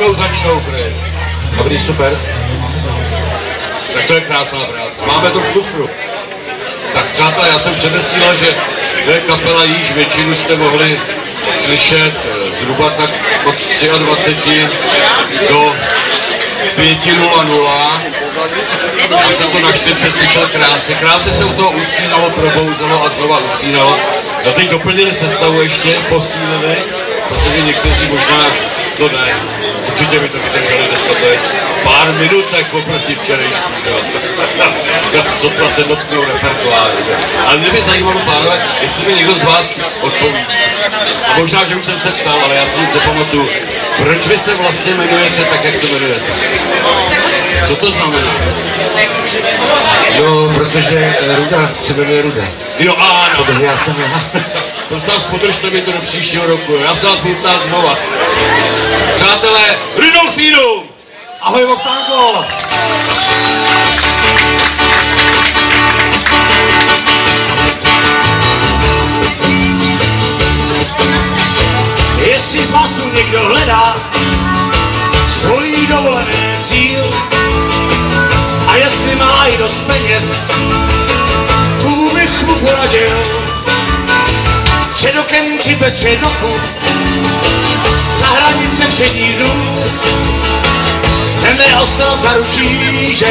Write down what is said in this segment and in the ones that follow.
rovnou začnou kryt. Dobrý, super. Tak to je krásná práce. Máme to v kufru. Tak přátelé, já jsem předesílal, že to je kapela již většinu jste mohli slyšet eh, zhruba tak od 23 do 5.00. Já jsem to na čtyřce slyšel krásně. Krásně se u toho usínalo, probouzelo a znova usínalo. No teď doplnili sestavu ještě, posílili, protože někteří možná to ne. Určitě by to vydrželi, dneska to je pár minutek oproti včerejšku. Jo. Sotva se dotknou repertoáru. Že? Ale mě by zajímalo, pánové, jestli mi někdo z vás odpoví. A možná, že už jsem se ptal, ale já si nic nepamatuju. Proč vy se vlastně jmenujete tak, jak se jmenujete? Co to znamená? Jo, protože Ruda se jmenuje Ruda. Jo, ano. Protože já jsem já. Prosím vás, podržte mi to do příštího roku. Já se vás budu ptát znova. Přátelé, Rudolfínu! Ahoj, Voktánko! Jestli z vás tu někdo hledá svůj dovolený cíl a jestli má i dost peněz, komu bych mu poradil. Čedokem či bez čedoku, za hranice všedních dnů, ten mi ostrov zaručí, že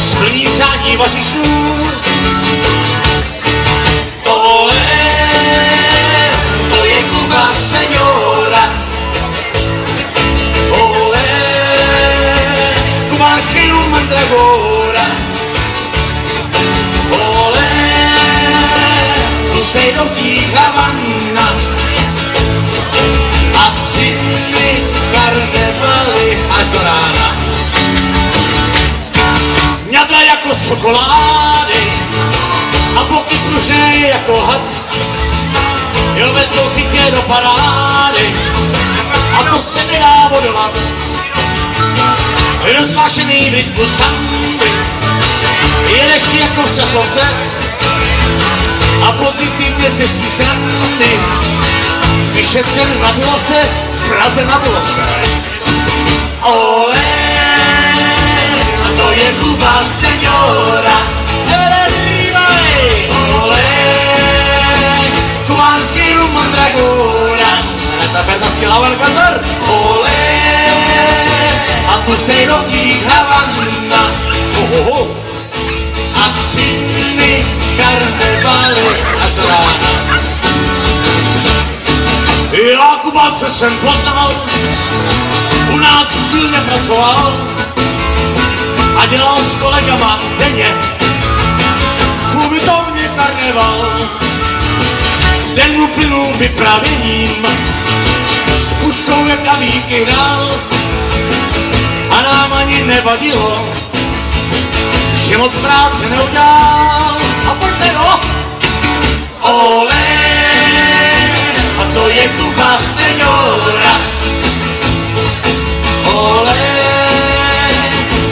splní přání vašich snů. Ole, to je Kuba seniora. Ole, kubánský rum mandragora. Ole, tlustej doutí karnevaly až do rána. Ňadra jako z čokolády a boky pružné jako had. Jo, vezmou si do parády a to se nedá odolát. Rozvášený v rytmu samby, jedeš si jako v časovce a pozitivně se z té vyšetřen na Bulovce, v Praze na Bulovce. Ole, a to je Kuba seniora. Ole, kubánský rum mandragora. Ta perna si hlavan kantar. Ole, a tlustej rotí Havana. Ohoho. A třiny karnevaly až do rána. Já Kubánce jsem poznal, u nás v dílně pracoval a dělal s kolegama denně v ubytovně karneval. Den mu plynul vypravěním, s puškou jak kamíky hrál a nám ani nevadilo, že moc práce neudělal. A pojďte no! Ole, to je Kuba seniora. Ole,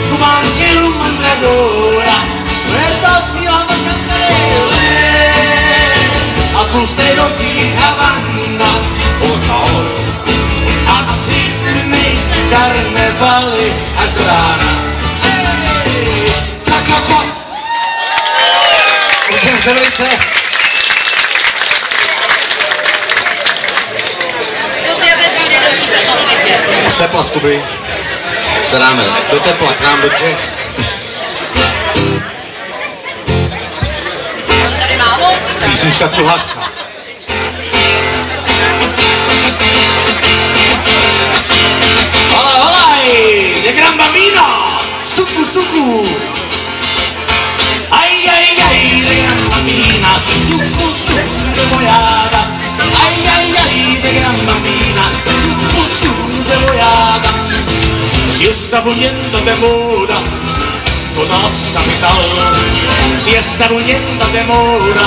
kubánský rum mandragora. Verta síla Ole, a tlustej do tý Havana. Očal. A tři karnevaly až do rána. Ča, ča, ča. Děkujem se velice. Co ty aby vyjde do života na světě? Z tepla z Kuby se dáme do tepla, k nám do Čech. Písnička Truhlaská. Hola, hola, de gran bambino, suku, suku. Está poniendo de moda toda la capital, si está poniendo de moda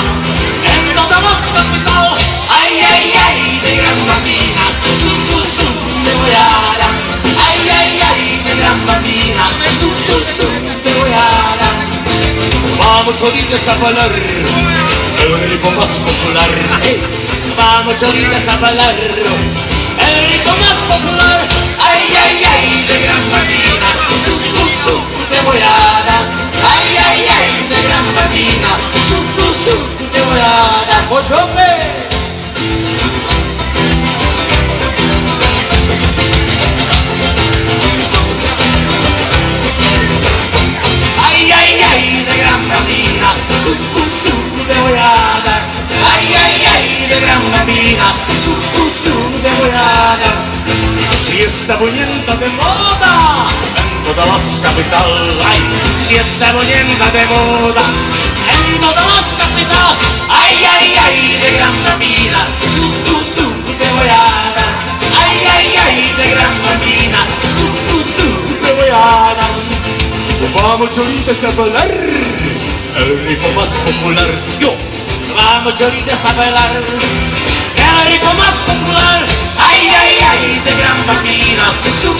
en toda la capital. Ay, ay, ay, de gran bambina, suku, suku de boiada. Ay, ay, ay, de gran bambina, suku, suku de boiada. Vamos cholitas a bailar, el ritmo más popular. Hey, Vamos cholitas a bailar, el ritmo más popular. Ay, ay, ai, ai, de gran bambina, su, tu, su, te voy a dar. Ay, ay, ay, de gran bambina, su, tu, su, te voy a dar. Pues, hombre. Está poniendo de moda en todas las capitales, ay, si está poniendo de moda en todas las capitales, ay, ay, ay, de gran bambina, su, tu, su, te voy a dar. Ay, ay, ay, de gran bambina, su, tu, su, te voy a dar. Vamos choritas a bailar, el ritmo más popular. Yo, vamos choritas a bailar, el ritmo más popular. Ay, ay, ay, de gran bambina, su,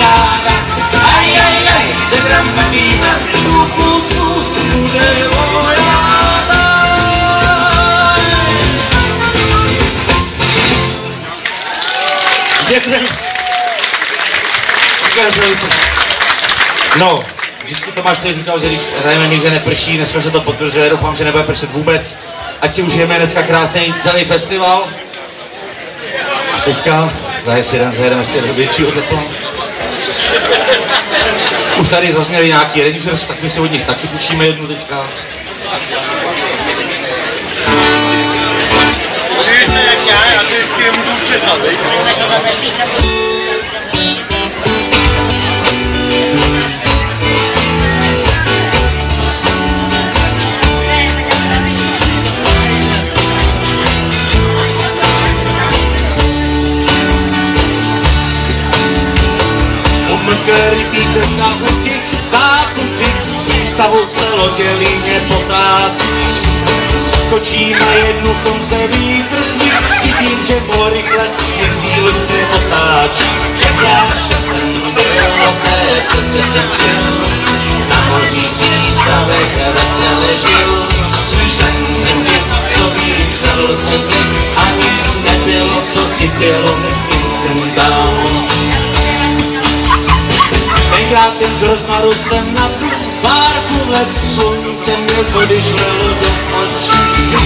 dar. Ay, ay, ay, de gran bambina, su, velice. No, vždycky Tomáš tady říkal, že když hrajeme že neprší, dneska se to potvrzuje, doufám, že nebude pršet vůbec. Ať si užijeme dneska krásný celý festival. Teďka zajes si jeden, zajedeme ještě do většího tepla. Už tady zazněli nějaký Rangers, tak my si od nich taky půjčíme jednu teďka. Když se Rybítek na utich, táku při přístavu se lodě líně potácí. Skočí na jednu, v tom se vítr smí, vidím, že rychle mizí loď se otáčí. Však já šťastný byl, na té cestě jsem šel, na moří přístavech vesele žil. Sen jsem děl, co víc, vedl jsem ty, a nic nebylo, co chybělo mi v Kingston Town. Tenkrát ten z rozmaru jsem na tu párku vlez, slunce mě z vody žlelo do očí.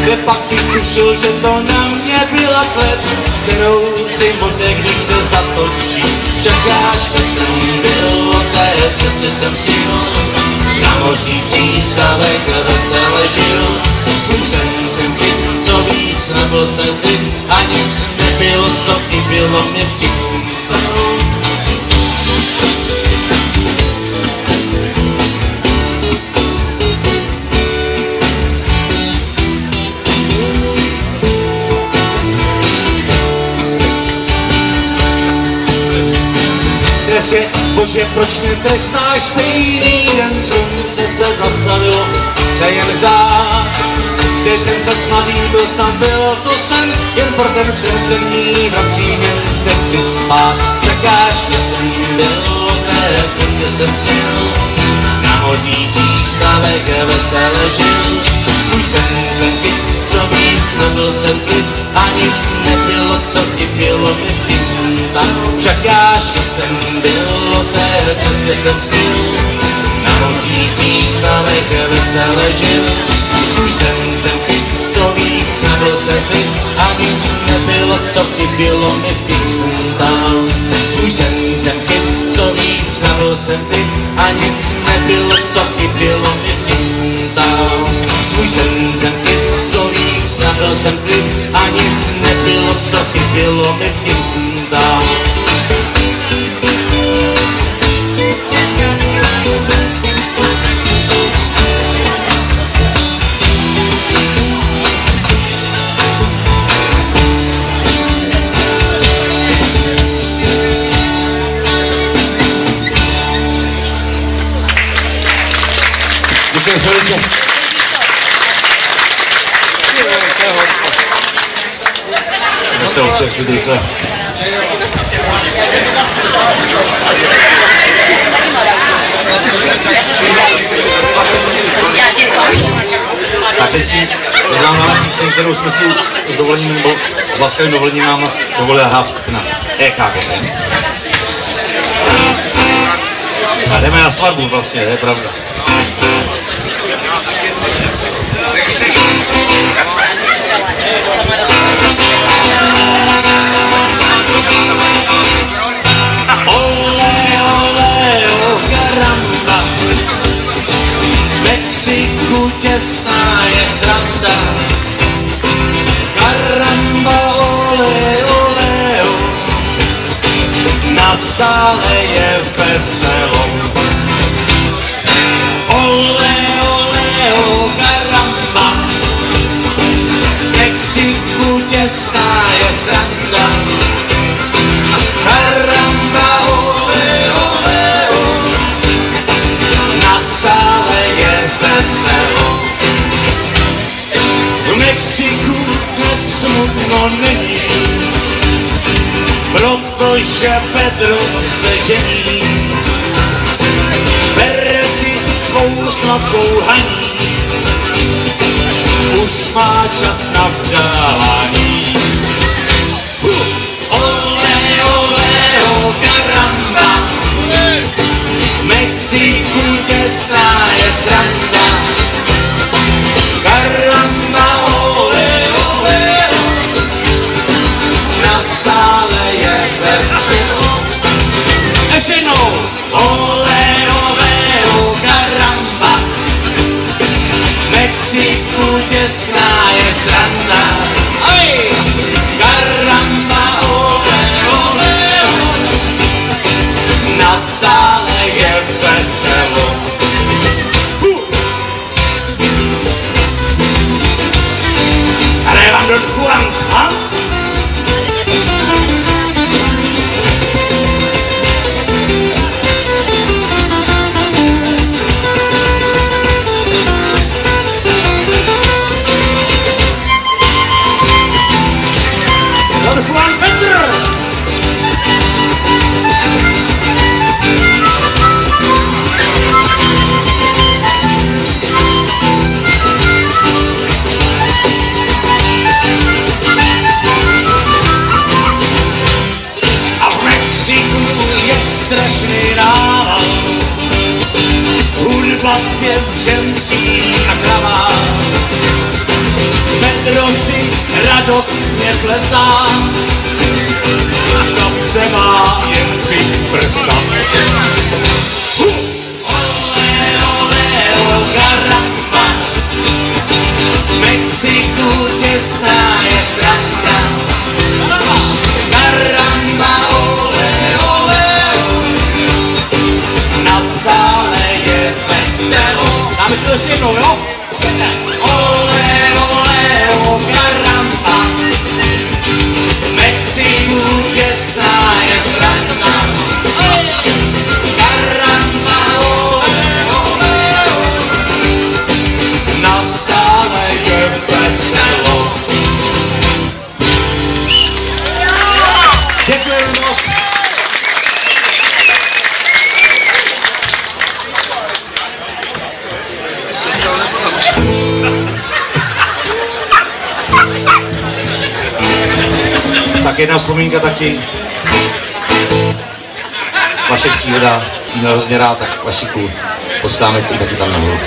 Kde pak bych tušil, že to na mě byla klec, s kterou si moře kdy chce zatočit. Však já šťastný byl, o té cestě jsem sil, na moří přístavek vesele žil. Sen jsem chyt, co víc nebyl jsem ty, a nic nebylo, co chybělo mě v Je, bože, proč mě trestáš stejný den slunce se zastavilo, chce jen řád. Vteřin za mladý byl snad bylo to sen, jen pro ten sen se ní vracím, jen zde chci spát. Čekáš, že jsem byl, té cestě jsem sil, na moří přístavek vesele žil. Svůj sen jsem chyt, co víc nebyl jsem klid, a nic nebylo, co chybělo mi v Town. Však já šťastný byl, o té cestě jsem snil, na moří přístavek vesele žil. Svůj sen jsem chyt, víc nebyl klid, a nic nebylo, co chybělo mi v Kingston Town. Svůj sen jsem chyt, co víc nebyl jsem klid, a nic nebylo, co chybělo mi v Kingston Town. Svůj sen jsem chyt, co víc nabil jsem klid, a nic nebylo, co chybělo mi v Kingston Town. Děkuji velice. Já se občas vydechla. A teď si nedám na píseň, kterou jsme si s dovolením, nebo s laskavým dovolením nám dovolila hrát skupina EKGM. A jdeme na svatbu vlastně, je pravda. přesná je sranda. Karamba, ole, ole, na sále je veselo. shit. Barcelona. krásná vzpomínka taky. vaše Příroda, měl hrozně rád, tak Vašiku, postáme taky tam nahoru.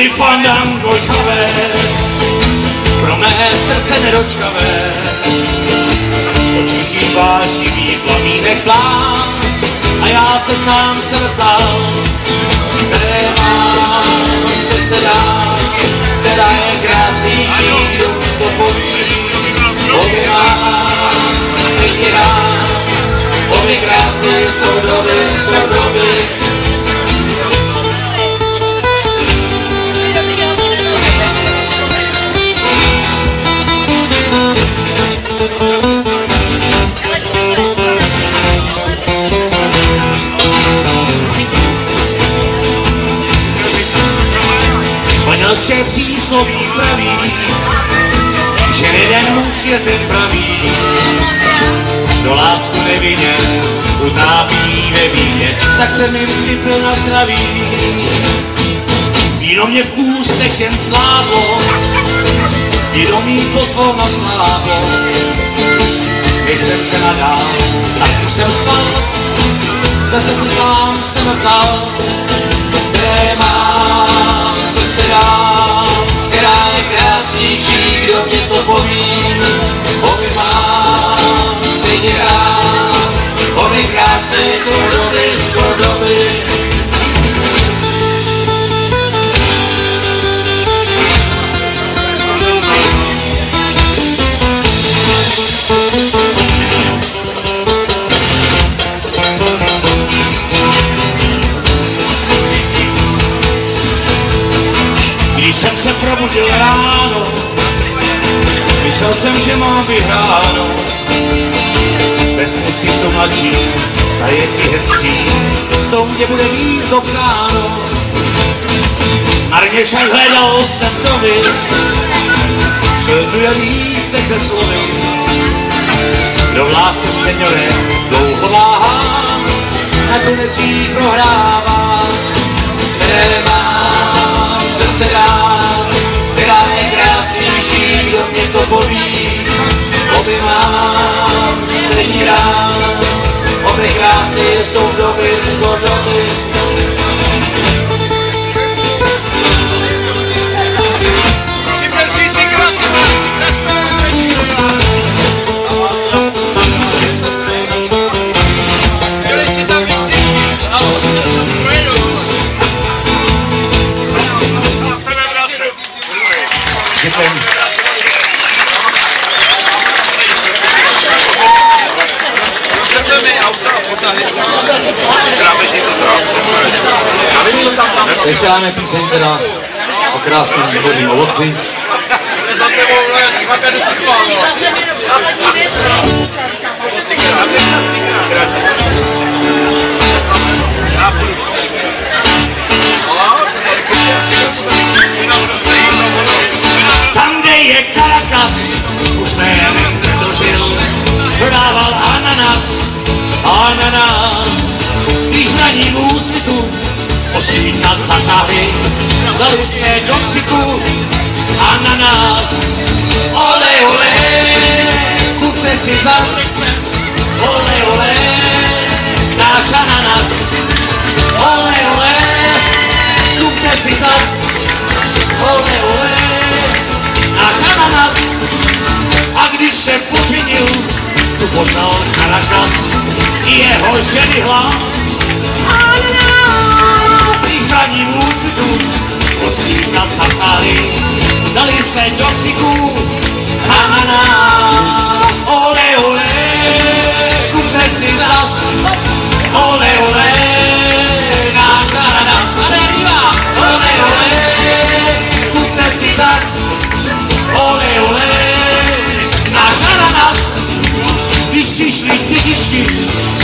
byly fandango žhavé, pro mé srdce nedočkavé. Oči chýbá živý plamínek plán a já se sám se ptal, které mám srdce dál, která je krásnější, kdo mi to poví. Obě mám střední rád, obě krásné jsou doby, jsou doby, jsem jim vcipil na zdraví. Víno mě v ústech jen sláblo, vědomí pozvol na slávo. Když jsem se nadal, tak už jsem spal, zde jste se sám se vrtal, které mám srdce dál, která je krásnější, kdo mě to poví, obě mám stejně rád, obě krásné Kordovy z Kordovy. Jsem, že mám vyhráno. Vezmu si to mladší, ta je i hezčí, s tou mě bude víc dopřáno. Marně však hledal jsem to vy, jen lístek ze slovy, kdo v lásce seniore dlouho váhá, nakonec jí prohrává, které mám srdce dát, to poví, obě mám stejný rád, obě krásné jsou doby z Vysíláme píseň teda o krásném výborném ovoci. Tam, kde je Caracas, už jménem nedožil, prodával ananas, ananas. Když na ním úsvitu osvíta zazáhy, dali se do křiku, ananas. Ole, ole, kupte si zas, ole, ole, náš ananas. Ole, ole, kupte si zas, ole, ole, náš ananas. A když se poženil, tu poznal Caracas, jeho ženy hlas. Braní úsvitu, poslíka zatáli, dali se do křiku, ananas. Ole, ole, kupte si zas, ole, ole, náš ananas. A nebývá, ole, ole, kupte si zas, ole, ole, náš ananas. Když přišli kytičky,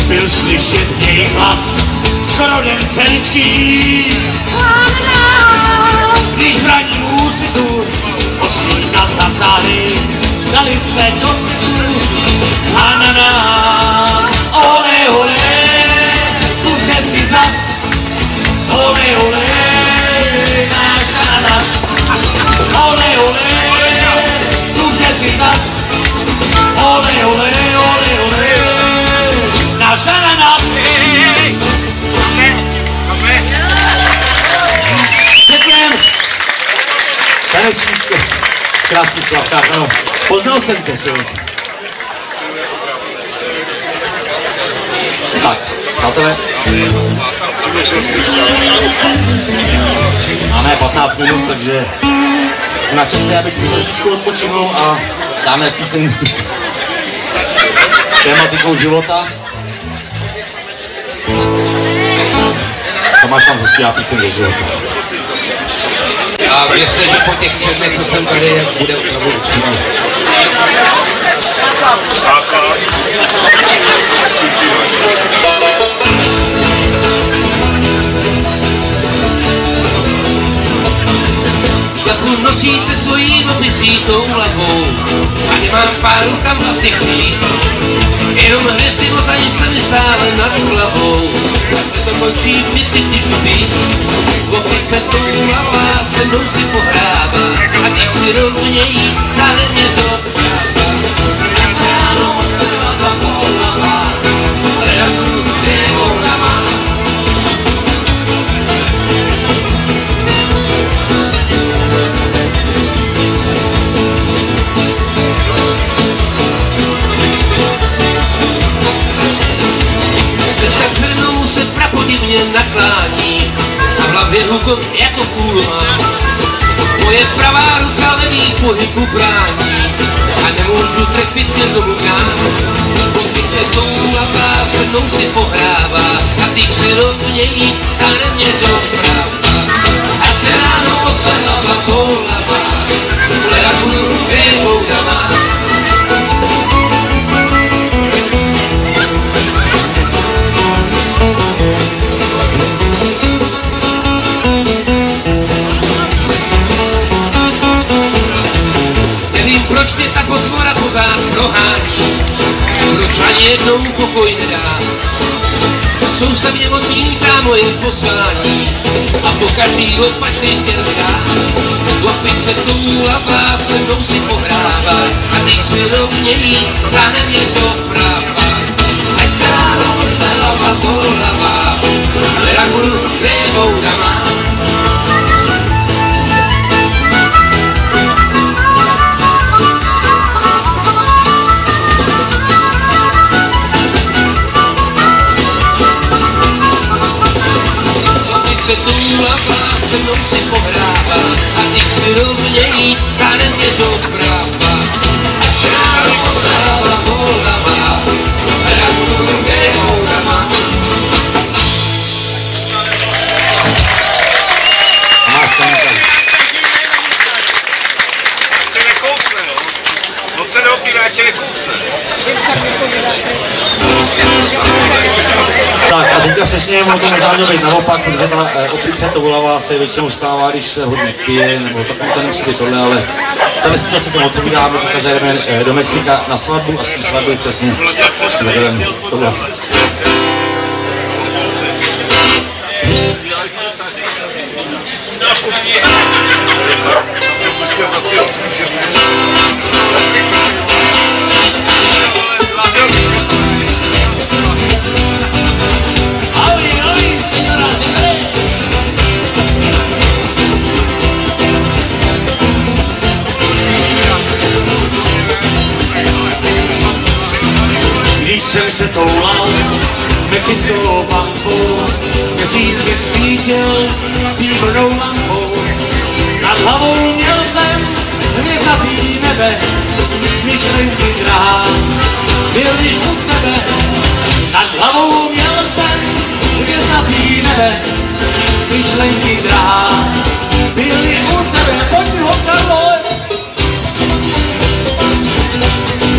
byl slyšet jejich hlas, skoro den celičký. Když braním úsvitu, osmíka zavřáli, dali se do citu, ananas. Ole, ole, kupte si zas, ole, ole, náš ananas. Ole, ole, kupte si zas, ole, ole, ole, ole, náš ananas. Krásný plavkách, ano. Poznal jsem tě, čo? Tak, přátelé. Máme 15 minut, takže na čase, abych si trošičku odpočinul a dáme píseň tématikou života. Tomáš vám zaspívá píseň ze života. A věřte, že po těch třech, co jsem tady, bude opravdu upřímný. nocí se svojí opisí tou hlavou a nemám páru kam vlastně chci. Jenom hvězdy motají se mi stále nad hlavou, takhle to končí vždycky, když tu být. Opice tou hlava se mnou si pohrává a když si rovně jí, dále mě to prapodivně naklání a v hlavě hukot jako v. Moje pravá ruka levý pohybu brání a nemůžu trefit směr domů kam. Opice toulavá se mnou si pohrává a když si rovně jí, táhne mě doprava. A se ráno posledná polava, leda budu běhou dama. Jednou pokoj nedá. Soustavně odmítá moje poslání a po každý opačný směr dá. Opice toulavá se mnou si pohrává a když si rovně jít, táhne mě doprava. Až se ráno postala polava, leda budu levou dama. A když si rovně jí, táhne se nekousne. Tak a teďka přesně ono to možná mělo být naopak, protože ta eh, opice toulavá se většinou stává, když se hodně pije, nebo tak to nemusí být tohle, ale tahle situace tomu odpovídáme, teďka zajedeme eh, do Mexika na svatbu a z té svatby přesně zajedeme tohle. Señora, señores. Když jsem se toulal mexickou pampou, měsíc mi svítil stříbrnou lampou. Nad hlavou jsem hvězdatý nebe, myšlenky drahá byly u tebe. Nad hlavou měl jsem hvězdatý nebe, myšlenky drahá byly u tebe. Pojď mi ho, Carlos!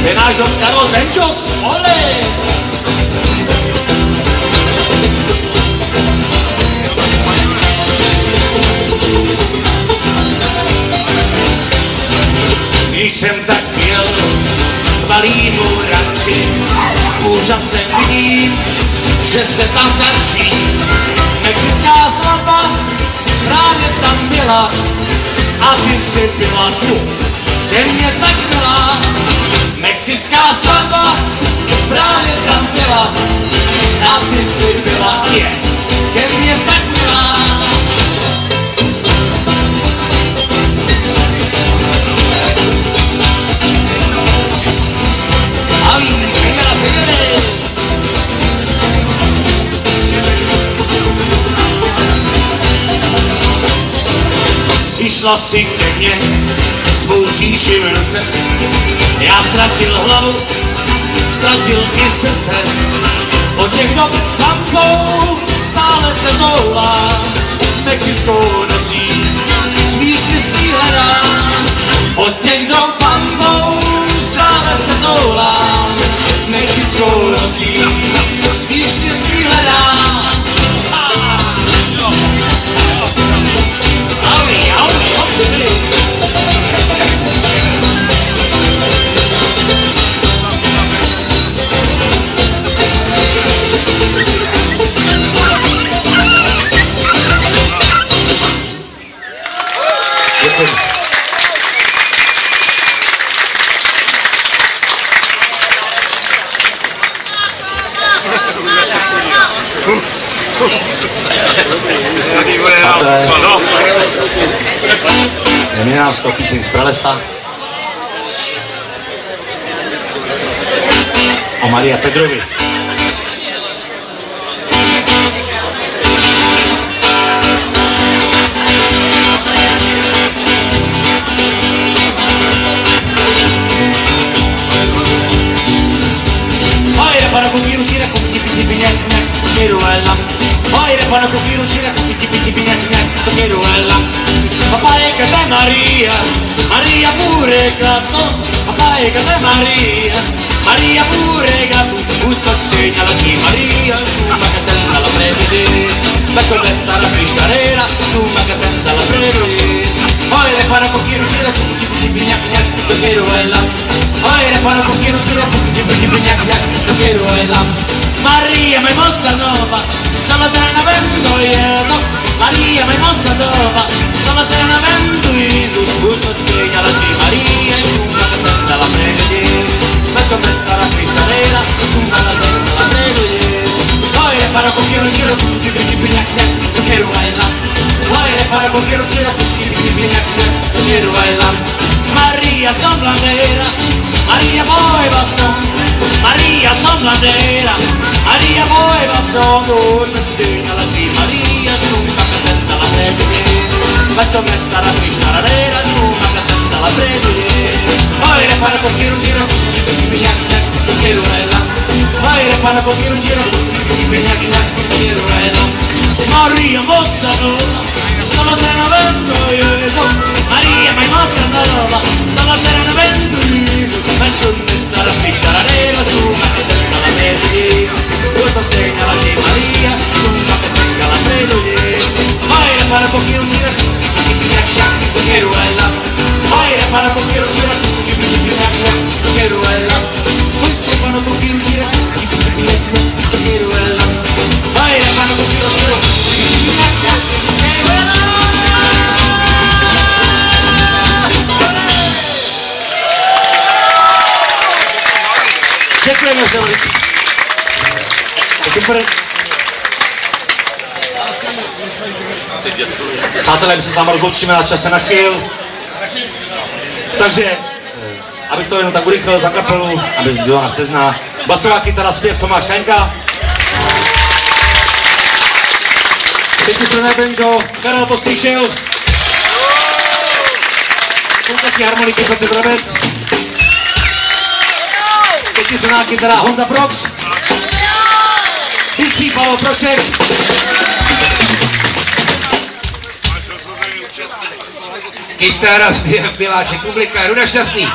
Que náš dos Carlos Benchos, ole! Když jsem tak přijel k malýmu ranči, s úžasem vidím, že se tam tančí. Mexická svatba právě tam byla a ty jsi byla tu, ke mně tak milá. Mexická svatba právě tam byla a ty jsi byla je, ke mně tak milá. A víš, señora, señores, Přišla si ke mně svou říši v ruce, já ztratil hlavu, ztratil i srdce. O těch dob pampou stále se toulá, mexickou nocí smíš myslí hledá. O těch dob pampou stále se toulá, mexickou nocí smíš myslí hledá. Auli, auli, auli. Děkuji. Nás to píseň z pralesa. O Maria Pedrovi. Para cuquir usira cuquiti piti piñac ñac quiero elam keruella Oire panna kun virusira kiti kiti kiti minä jättö keruella Vapaa eikä te Maria, Maria pure katto Vapaa eikä te Maria, Maria pure katto Usko segnalaci Maria, numma che tenda la prevedes La colesta la cristanera, numma che tenda la prevedes Oire panna kun virusira kiti kiti kiti minä jättö keruella Oire panna kun virusira kiti kiti kiti minä jättö keruella Maria mi mossa nuova, solo te ne vendo Gesù. Maria mi mossa nuova, solo te ne vendo Gesù. Tutto segna la C Maria e una latenda la tenda la prego Gesù. Questo me sta la cristalera, tu me la tenda la prego Gesù. Poi le farò con chi non c'era tutti, perché pigliacchia, perché lo vai là. Poi le farò con chi non c'era tutti, perché pigliacchia, perché lo vai là. Maria Somblandera, Maria poi passò, Maria Somblandera, Maria poi passò con la segna la G, Maria tu mi fa la prete, questo me starà qui, starà vera, tu mi fa la prete, poi ne farà pochino un giro, mi pigliacchia, che l'orella, poi ne farà pochino un giro, mi pigliacchia, che l'orella, Maria Mossadona, solo te la vendo io so Maria mai mossa andava solo te la vendo io so ma su di stare a pisciare nera su ma che te la vendo io io ti segna la di Maria nunca te venga la credo yes vai a fare pochi un giro di picchia che ruella vai a fare pochi un giro di picchia che ruella vai a fare pochi un giro di picchia che ruella vai a fare super. Přátelé, my se s vámi rozloučíme na čase na chvíli. Takže, abych to jenom tak urychlil za kapelu, aby kdo nás nezná. Basová kytara, zpěv Tomáš Kaňka. Pětistrunné banjo, Karel Pospíšil. Punkací harmoniky Petr Brabec. Pětistrunná kytara Honza Prox. Bicí Pavel Prošek. Kytara, zpěv, Miláček, publika, Ruda Šťastný.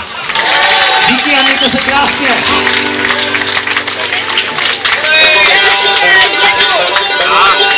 Díky a mějte se krásně. Byl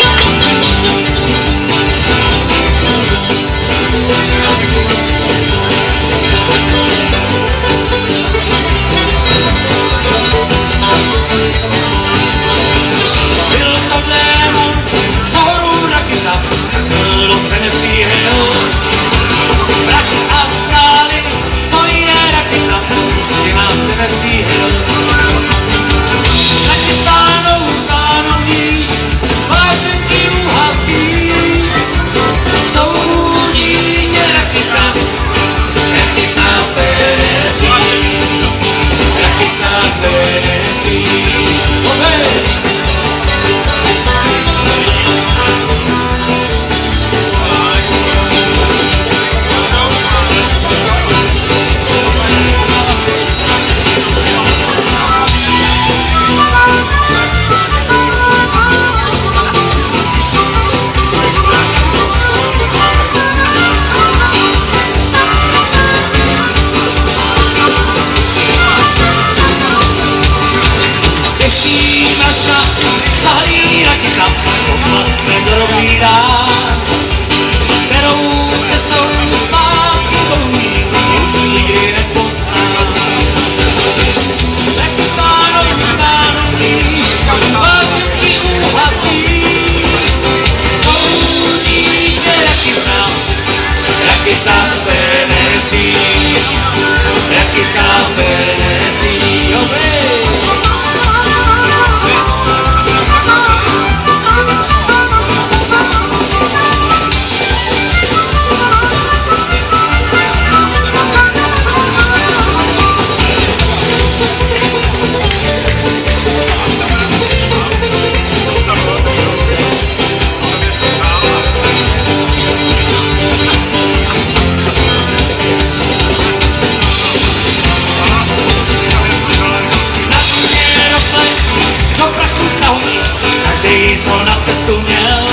každý, co na cestu měl.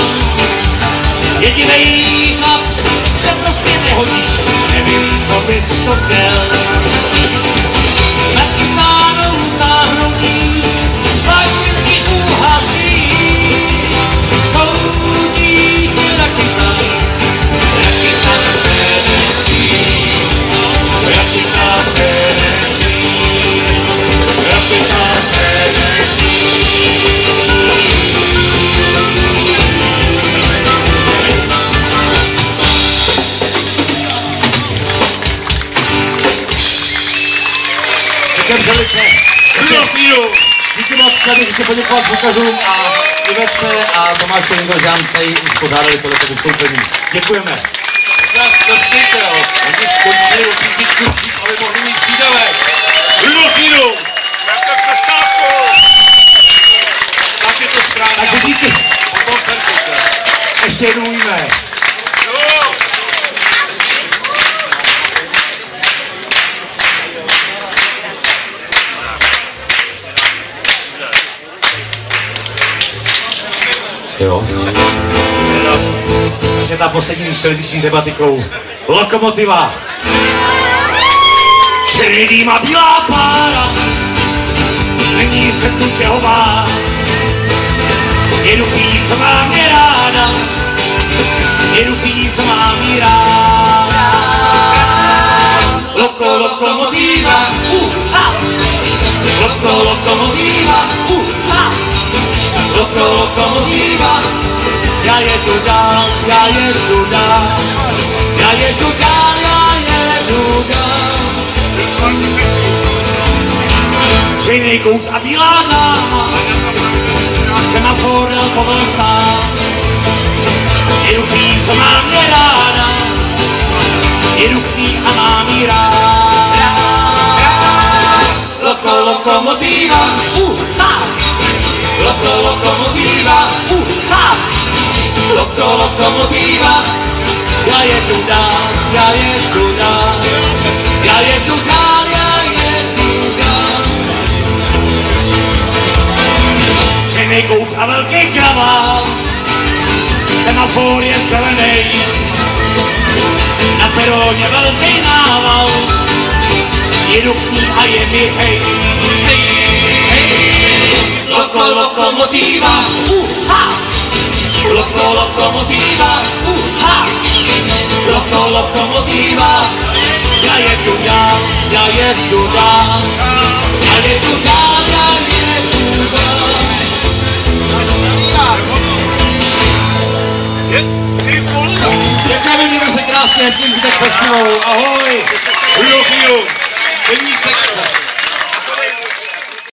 Jedinej chlap se prostě nehodí, nevím, co bys to chtěl. Díky moc, chtěl bych ještě poděkovat zvukařům a Ivece a Tomáši Ringožán, kteří uspořádali tohleto vystoupení. Děkujeme. Nás neskejte, jo. Oni skončili o písničku dřív, ale mohli mít přídavek. Přestávku! Tak je to správně. Takže díky. Ještě jednou víme. Jo. Takže ta poslední středeční debatikou. Lokomotiva. Šedý má bílá pára, není se tu čeho bát. Jedu tý, co má mě ráda, jedu tý, co má mě ráda. Loko, lokomotiva, uh, ha. Loko, lokomotiva, uh. Loko, lokomotiva, já jedu dál, já jedu dál, já jedu dál, já jedu dál. Čejnej kous a bílá dáma, semafor povel stát. Jedu k ní, co má mě ráda, jedu k ní a mám jí rád. Loko, lokomotiva, ha. Loko, lokomotiva, uh, ha. Loko, lokomotiva, já jedu dál, já jedu dál, já jedu dál, já jedu dál. Černý kous a velký kravál, semafor je zelený, na peroně velký nával, jedu k ní a je mi hej, hej, hej. Loko, lokomotiva, uh, ha. Loko, lokomotiva, uh, ha. Loko, lokomotiva, já jedu dál, já jedu dál, já jedu dál, já dál. Je, ty vole! Děkujeme, mějte se krásně, hezký zbytek festivalu. Ahoj. Rudolfínu! První sekce.